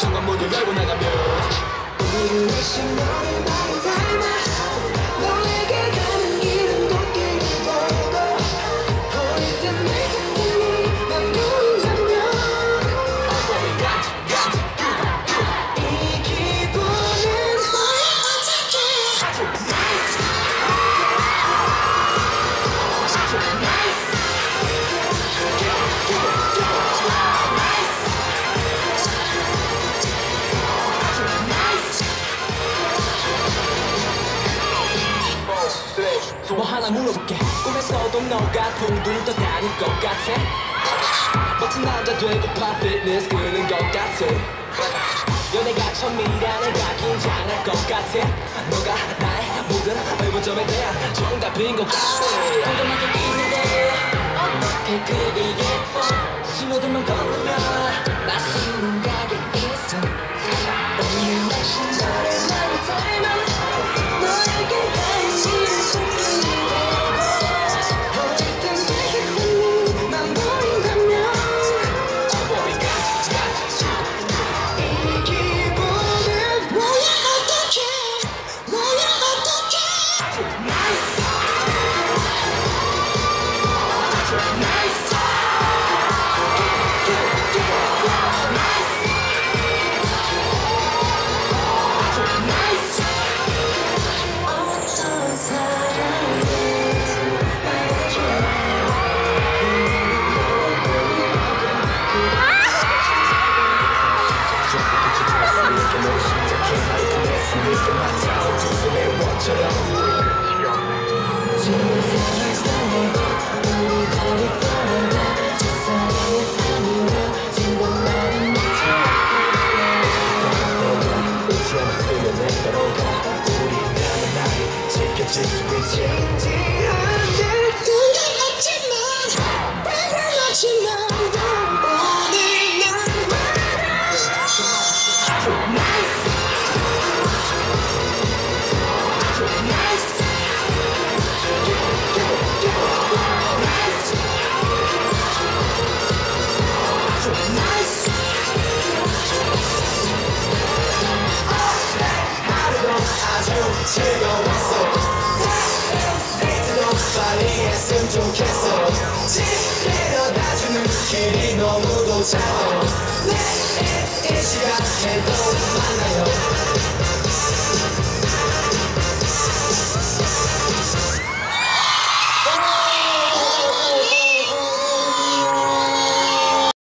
정말 모두 열고 나가면 우리의 신호를 뭐 하나 물어볼게. 꿈에서도 너가 둥둥 떠다닐 것 같아? 멋진 남자 되고파 피트니스 끄는 것 같아. 연애가 처음이라 내가 긴장할 것 같아. 너가 나의 모든 의문점에 대한 정답인 것 같아. 궁금한 게 있는데. 어떻게 그리 예뻐. 신호등만 건너면 Take a walk. 霧の向こう茶道ねえ意志が変動